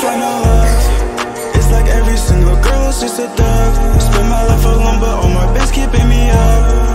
that's why no love It's like every single girl is just a thug. Spend my life alone but all my best keeping me up.